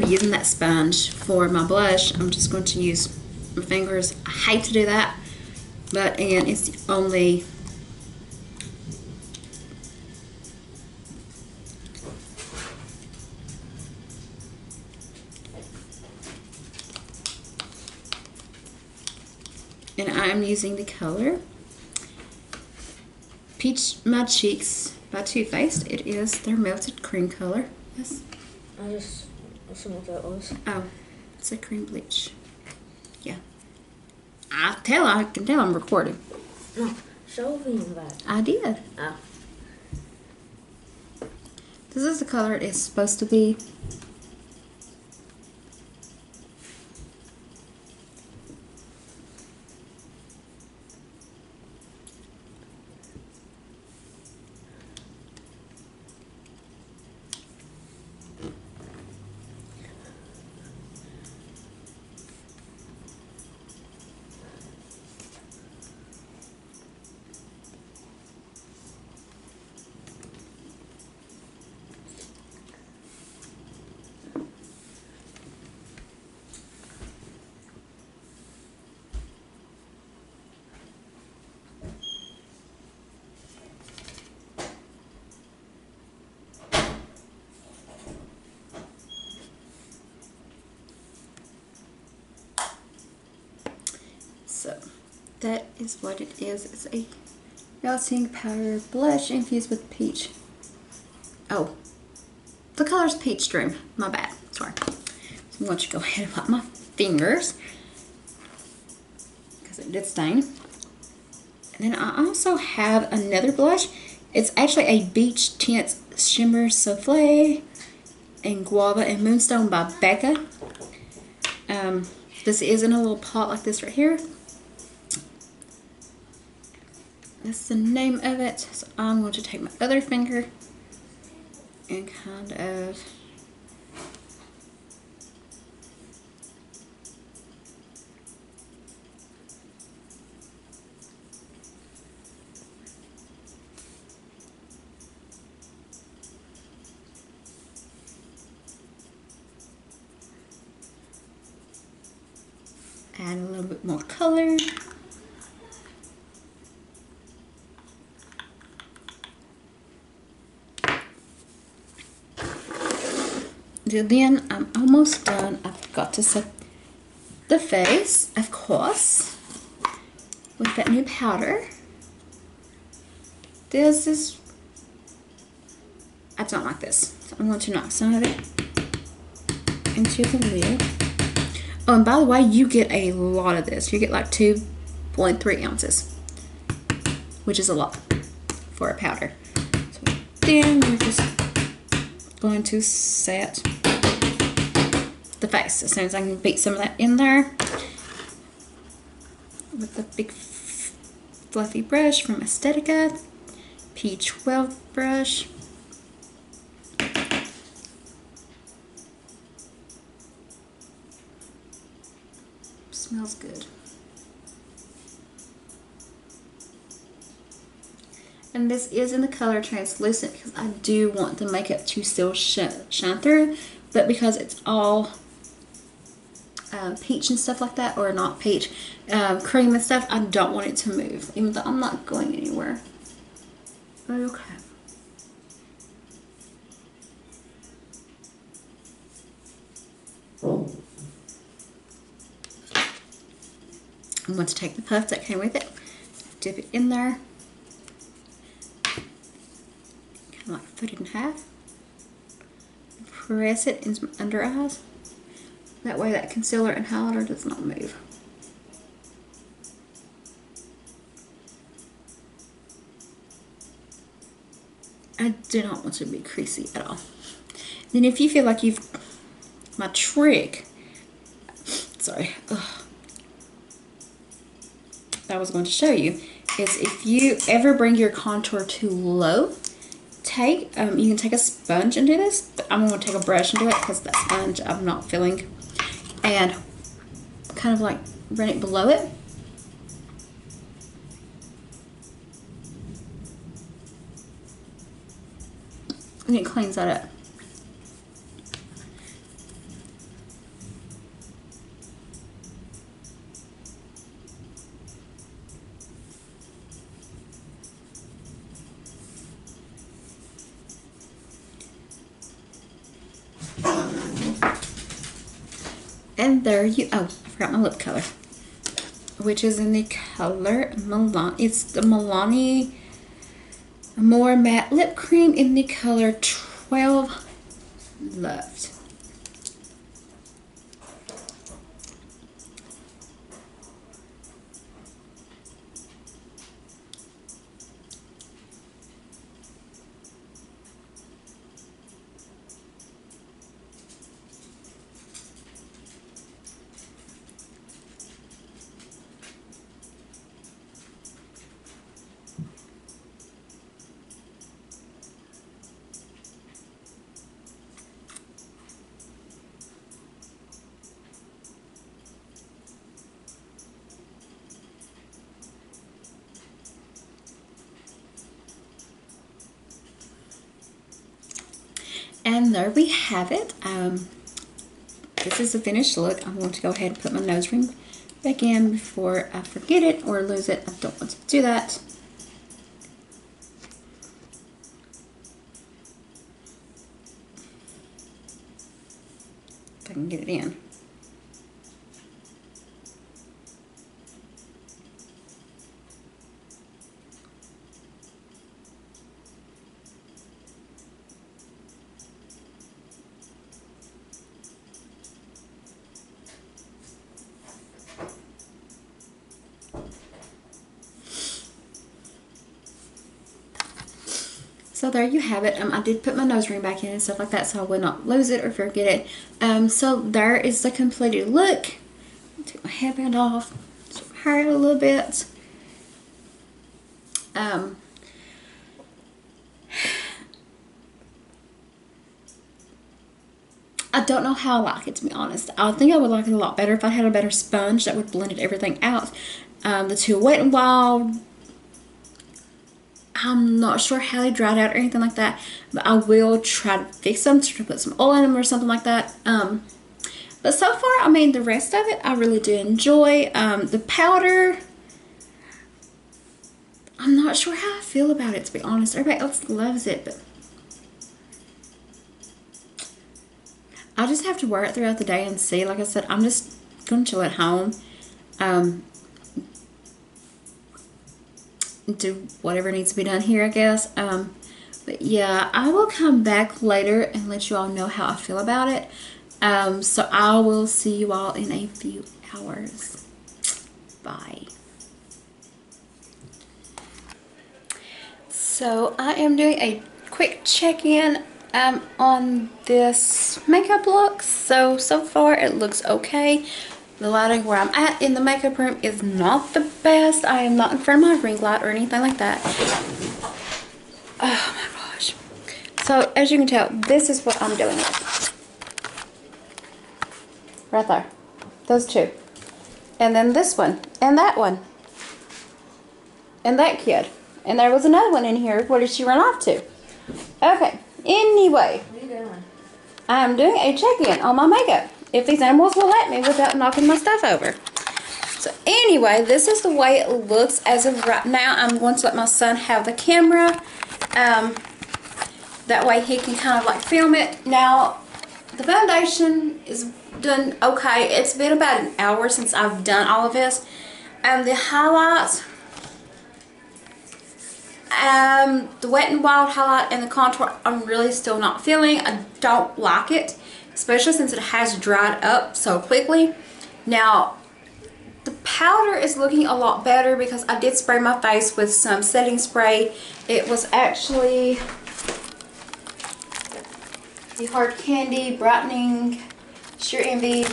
Of using that sponge for my blush, I'm just going to use my fingers. I hate to do that, but again, it's the only and I'm using the color Peach My Cheeks by Too Faced. It is their melted cream color. Yes. I just assumed what that was. Oh, it's a cream bleach. Yeah. I tell I can tell I'm recording. No, show me that. I did. Oh. This is the color it is supposed to be. What it is. It's a melting powder blush infused with peach. Oh, the color's peach dream. My bad. Sorry. So I'm going to go ahead and wipe my fingers because it did stain. And then I also have another blush. It's actually a Beach Tint Shimmer Souffle and Guava and Moonstone by Becca. Um, this is in a little pot like this right here. That's the name of it. So I'm going to take my other finger and kind of add a little bit more color. Then I'm almost done. I've got to set the face, of course, with that new powder. This is, I don't like this. So I'm going to knock some of it into the lid. Oh, and by the way, you get a lot of this. You get like 2.3 ounces, which is a lot for a powder. So then we're just going to set the face as soon as I can beat some of that in there with the big fluffy brush from Estetica, P12 brush. Smells good. And this is in the color translucent because I do want the makeup to still sh shine through. But because it's all um, peach and stuff like that, or not peach, um, cream and stuff, I don't want it to move. Even though I'm not going anywhere. Okay. I'm going to take the puff that came with it, dip it in there, kind of like put it in half, press it into my under eyes. That way that concealer and highlighter does not move. I do not want to be creasy at all. Then if you feel like you've, my trick, sorry, ugh, I was going to show you is if you ever bring your contour too low, take, um, you can take a sponge and do this, but I'm going to take a brush and do it because that sponge I'm not feeling, and kind of like run it below it. And it cleans that up. There you, oh, I forgot my lip color, which is in the color Milan. It's the Milani More Matte Lip Cream in the color 12 Loved. And there we have it. Um, this is the finished look. I'm going to go ahead and put my nose ring back in before I forget it or lose it. I don't want to do that. If I can get it in. So there you have it. Um, I did put my nose ring back in and stuff like that so I would not lose it or forget it. Um, so there is the completed look. Take my headband off, hair it a little bit. Um, I don't know how I like it to be honest. I think I would like it a lot better if I had a better sponge that would blended everything out. Um, the two Wet n Wild, I'm not sure how they dried out or anything like that, but I will try to fix them to put some oil in them or something like that. Um, but so far, I mean, the rest of it I really do enjoy. Um, the powder, I'm not sure how I feel about it to be honest. Everybody else loves it, but I'll just have to wear it throughout the day and see. Like I said, I'm just going to chill at home. Um, do whatever needs to be done here, I guess. Um, but yeah, I will come back later and let you all know how I feel about it. Um, so I will see you all in a few hours. Bye. So I am doing a quick check-in um, on this makeup look. So, so far it looks okay. The lighting where I'm at in the makeup room is not the best. I am not in front of my ring light or anything like that. Oh my gosh. So, as you can tell, this is what I'm doing with. Right there. Those two. And then this one. And that one. And that kid. And there was another one in here. Where did she run off to? Okay. Anyway. What are you doing? I'm doing a check-in on my makeup. If these animals will let me without knocking my stuff over. So anyway, this is the way it looks as of right now. I'm going to let my son have the camera. Um, that way he can kind of like film it. Now, the foundation is done okay. It's been about an hour since I've done all of this. Um, the highlights, um, the Wet n Wild highlight and the contour, I'm really still not feeling. I don't like it, especially since it has dried up so quickly. Now, the powder is looking a lot better because I did spray my face with some setting spray. It was actually the Hard Candy Brightening Sheer Envy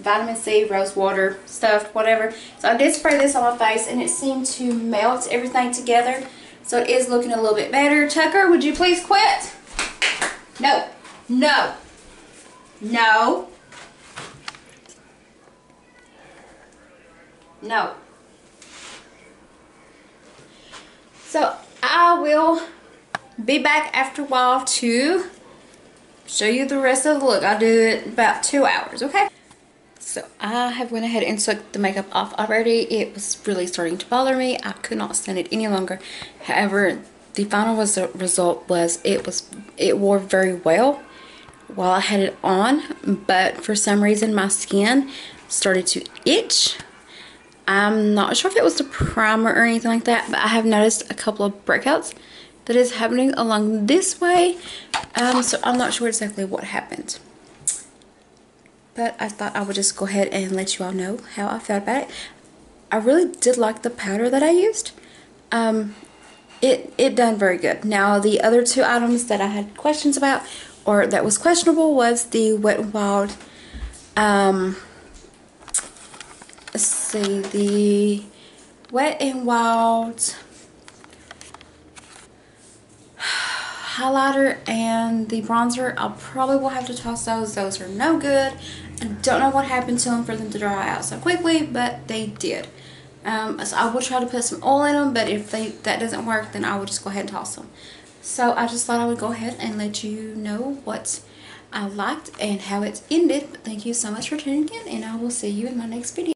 vitamin C, rose water, stuff, whatever. So I did spray this on my face and it seemed to melt everything together. So it is looking a little bit better. Tucker, would you please quit? No. No. No. No. So I will be back after a while to show you the rest of the look. I'll do it about two hours, okay? So I have went ahead and took the makeup off already. It was really starting to bother me. I could not stand it any longer. However, the final result was it was it wore very well while I had it on, but for some reason my skin started to itch. I'm not sure if it was the primer or anything like that, but I have noticed a couple of breakouts that is happening along this way. Um, so I'm not sure exactly what happened but I thought I would just go ahead and let you all know how I felt about it. I really did like the powder that I used. Um, it, it done very good. Now the other two items that I had questions about or that was questionable was the Wet n Wild um, let's see the Wet n Wild highlighter and the bronzer I probably will have to toss those those are no good I don't know what happened to them for them to dry out so quickly, but they did. Um, so I will try to put some oil in them, but if they that doesn't work, then I will just go ahead and toss them. So I just thought I would go ahead and let you know what I liked and how it ended. But thank you so much for tuning in, and I will see you in my next video.